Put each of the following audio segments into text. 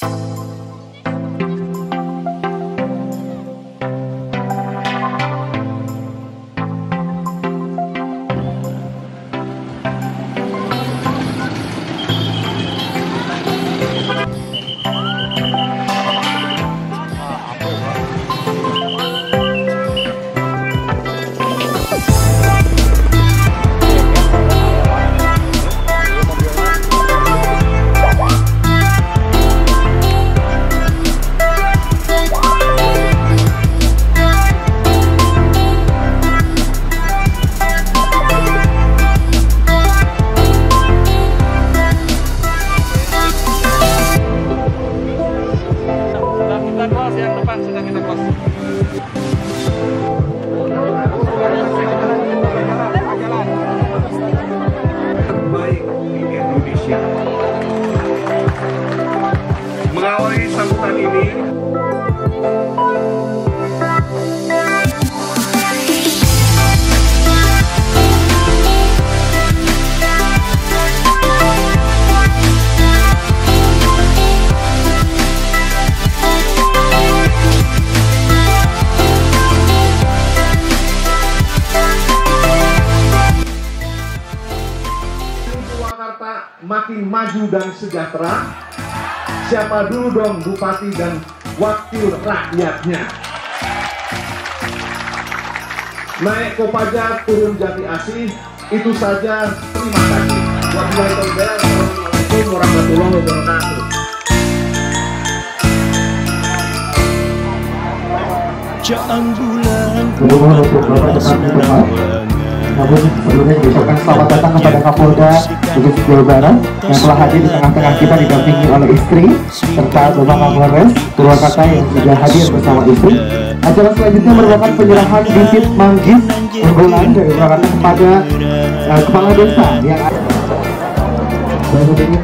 Sudah makin maju dan sejahtera. Siapa dulu dong bupati dan wakil rakyatnya? Naik Kopaja, turun Jati Asih, itu saja. Terima kasih. Wassalamualaikum warahmatullahi wabarakatuh. Caang bulan Mohon untuk Bapak cepat di tempat. Namun sebelumnya diucapkan selamat datang kepada Kapolda Provinsi Jawa Barat yang telah hadir di tengah-tengah kita didampingi oleh istri serta Bapak Kapolres Purwakarta yang juga hadir bersama istri. Acara selanjutnya merupakan penyerahan bibit manggis unggulan dari Purwakarta kepada eh, kepala desa yang ada. Dan ini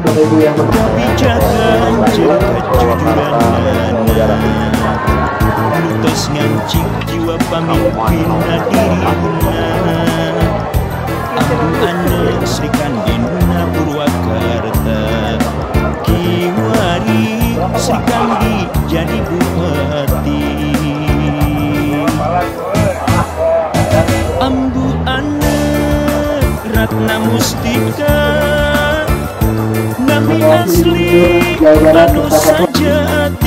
ngancing jiwa pamimpin dirina Kandi jadi bupati. Ambu ane Ratna Mustika. Nami asli manusia jati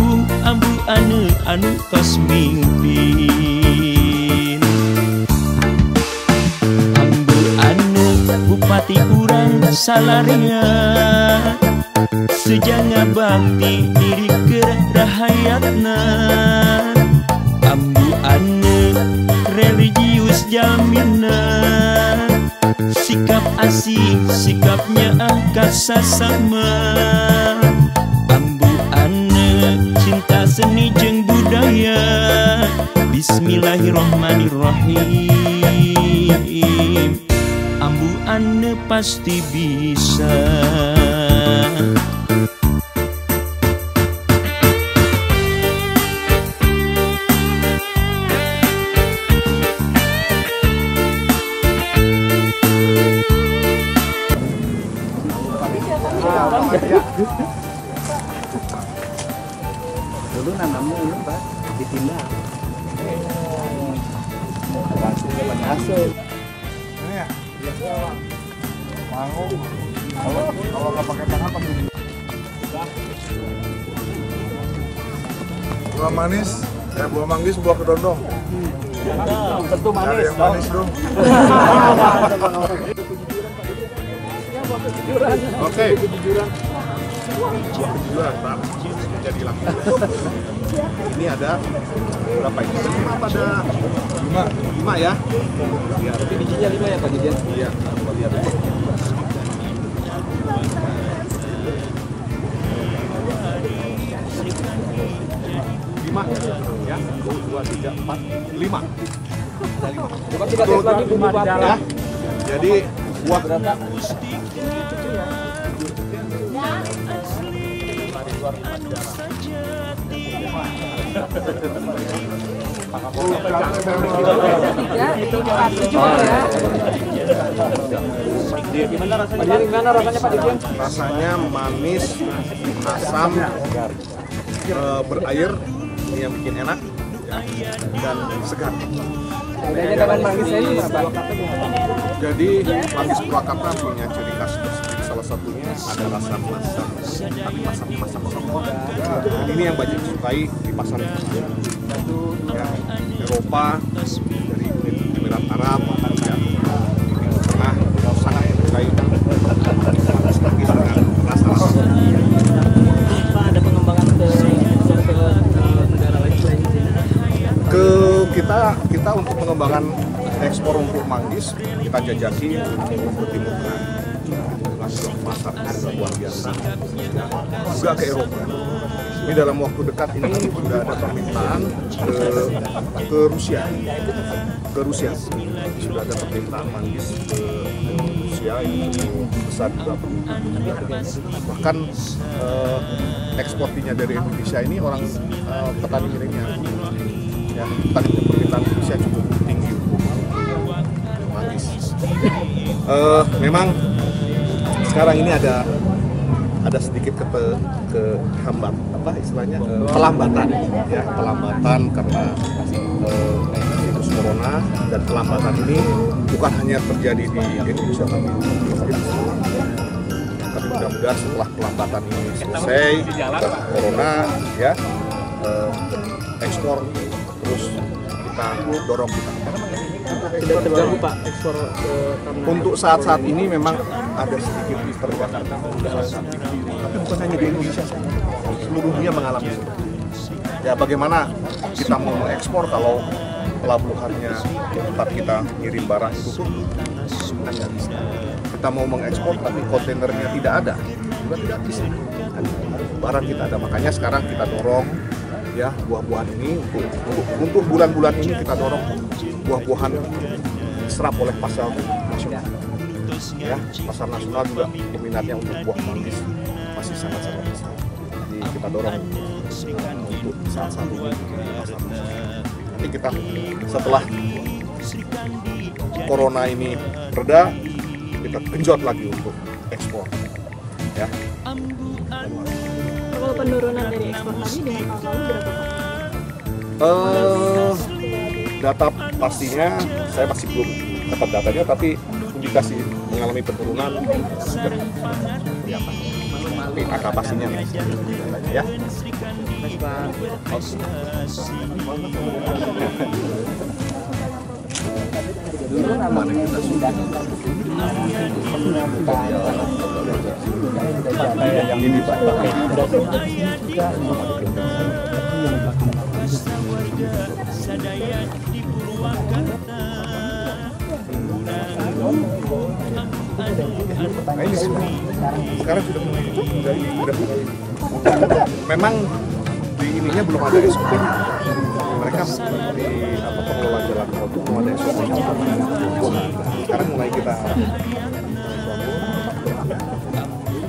anu anu tos mimpin. Ambil anu bupati kurang salaria. Sejanga bakti diri kerahayatna Ambil anu religius jamina Sikap asih, sikapnya angkat sasama cinta seni jeng budaya. Bismillahirrahmanirrahim. Ambu ane pasti bisa Ini Pak. Hasil. buah manis eh buah manggis buah kedondong Tentu Cari yang manis dong oke dua tapi jadi laki ini ada berapa ini? Lima pada lima. Lima ya? Ya tapi bijinya lima ya pak Gideon iya. Coba lihat lima. Ya. Dua tiga empat. Lima. Coba kita lihat lagi bumbu apa ya. Jadi buah berapa rasanya manis, asam, eh, berair, ini yang bikin enak, ya, dan segar. Jadi manggis Purwakarta punya ciri khas tersendiri. Satunya ada rasa masam, tapi masam masam semua. Dan ini yang banyak disukai di pasar ya, Eropa, dari Emirat Arab, ya, Timur Tengah sangat disukai manggis dengan rasa-rasa. Pak ada pengembangan ke negara lain ke kita kita untuk pengembangan ekspor untuk manggis kita jajaki ke timur tengah yang luar biasa juga ke Eropa. Ini dalam waktu dekat ini sudah ada permintaan ke ke Rusia. Ke Rusia. Sudah ada permintaan manggis ke Rusia cukup besar juga. Bahkan eh, ekspornya dari Indonesia ini orang eh, petani milenial. Ya tadi permintaan Indonesia cukup tinggi. Manggis. Eh, memang sekarang ini ada ada sedikit ke kehambat apa istilahnya? Eh, pelambatan. ya pelambatan karena eh, virus corona. Dan pelambatan ini bukan hanya terjadi di Indonesia tapi di seluruh tapi mudah-mudahan setelah pelambatan ini selesai corona ya eh, ekspor terus kita dorong kita Tidak terganggu Pak ekspor ke karena untuk saat-saat ini memang ada sedikit terbatas tapi bukan hanya di Indonesia seluruh dunia mengalami itu. Ya bagaimana kita mau mengekspor kalau pelabuhannya tempat kita ngirim barang itu nggak bisa. Kita mau mengekspor tapi kontainernya tidak ada. Juga tidak bisa. Barang kita ada. Makanya sekarang kita dorong ya buah-buahan ini untuk untuk, untuk bulan-bulan ini kita dorong buah-buahan diserap oleh pasar nasional. Ya pasar nasional juga peminatnya untuk buah manggis masih sangat-sangat besar. Jadi kita dorong untuk saat-saat ini pasar nasional. nanti kita setelah corona ini reda kita genjot lagi untuk ekspor ya. Kalau penurunan dari ekspor tadi dengan tahun lalu berapa? Eh, data pastinya saya masih belum dapat datanya tapi indikasi mengalami penurunan. Sudah kelihatan tapi angka pastinya. Ya sekarang sudah mulai sudah. Memang di ininya belum ada SOP. Mereka di apa pengelola jalan tol belum ada SOP. Sekarang mulai kita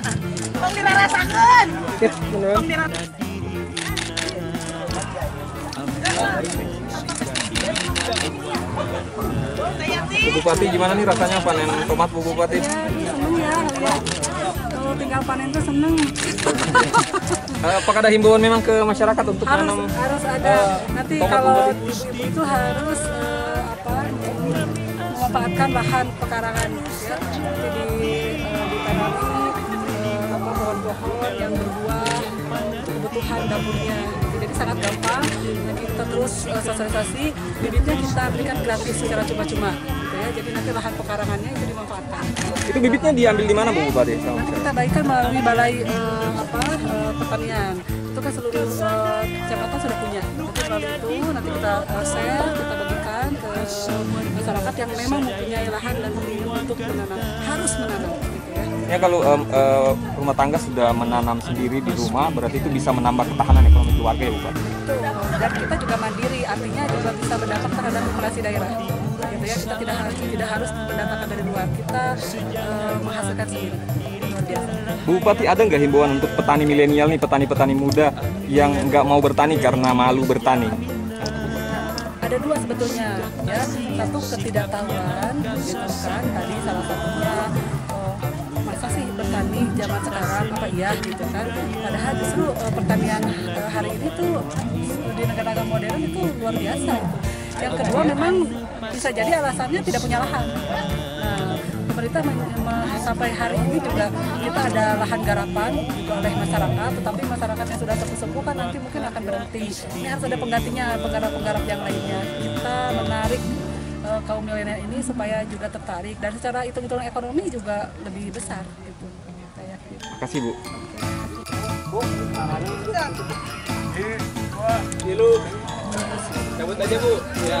Tong dirarasakeun. Tong dirarasakeun. Bu Bupati gimana nih rasanya panen tomat Bu Bupati? Seneng ya, lihat. Kalau tinggal panen tuh seneng. Eh, Apakah ada himbauan memang ke masyarakat untuk harus menanam harus ada. Nanti tomat, kalau Bu ibu-ibu itu harus eh, apa memanfaatkan lahan pekarangan ya. Jadi sangat gampang. Nanti kita terus eh, sosialisasi bibitnya kita berikan gratis secara cuma-cuma. Gitu ya. Jadi nanti lahan pekarangannya itu dimanfaatkan. Itu bibitnya diambil di mana Bu Bupati? Nanti kita bagikan melalui balai eh, apa eh, pertanian. Itu kan seluruh eh, kecamatan sudah punya. Nanti melalui itu nanti kita eh, share, masyarakat yang memang mempunyai lahan dan ingin untuk menanam, harus menanam. Gitu ya. Ya kalau em, eh, rumah tangga sudah menanam sendiri di rumah, berarti itu bisa menambah ketahanan ekonomi keluarga ya Bupati. Dan kita juga mandiri, artinya juga bisa berdampak terhadap populasi daerah. Gitu ya, kita tidak harus tidak harus mendatangkan dari luar. Kita eh, menghasilkan sendiri. Bu Bupati ada nggak himbauan untuk petani milenial nih, petani-petani muda yang nggak mau bertani karena malu bertani? Ada dua sebetulnya ya. Satu ketidaktahuan gitu kan tadi salah satunya sih bertani zaman sekarang apa iya gitu kan. Padahal justru eh, pertanian eh, hari ini tuh di negara modern itu luar biasa gitu. yang kedua memang bisa jadi alasannya tidak punya lahan. Nah pemerintah sampai hari ini juga kita ada lahan garapan juga oleh masyarakat tetapi masyarakat yang sudah sepuh-sepuh kan nanti mungkin akan berhenti ini harus ada penggantinya penggarap-penggarap yang lainnya kita menarik eh, kaum milenial ini supaya juga tertarik dan secara hitung-hitungan ekonomi juga lebih besar gitu. Terima kasih Bu. Cabut aja Bu. Ya.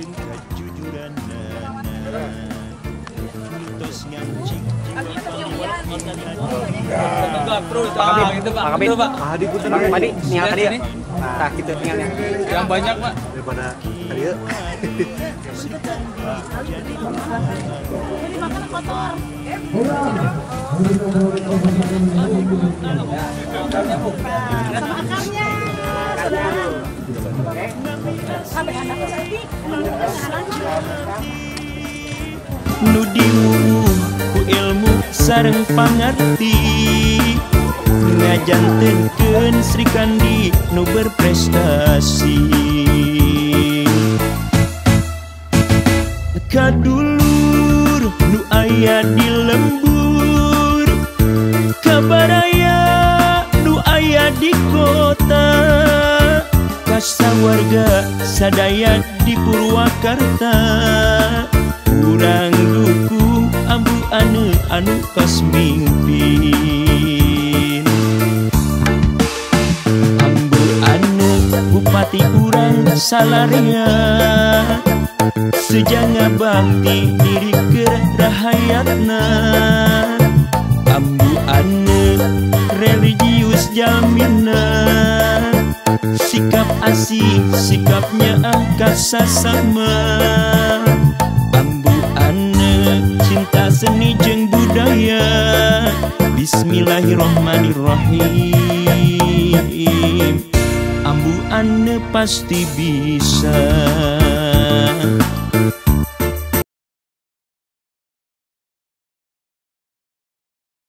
Pak, Bro, Pak, gitu Pak. Tadi gue tadi ya. Nah, kita tinggalnya. Yang banyak, Pak. Daripada tadi ya. nu diwuh ku ilmu sareng pangerti ngajantenkeun Sri Kandi nu berprestasi. Kadulur nu aya di lembur. Kabaraya nu aya di kota. Kasta warga sadaya di Purwakarta. Kurang duku ambu anu anu pas mimpin. Ambu anu bupati urang salaria sejanga bakti diri kerahayatna ambu anu religius jamina sikap asih sikapnya angkasa sama. Cinta seni jeng budaya. Bismillahirrahmanirrahim. Ambu ane pasti bisa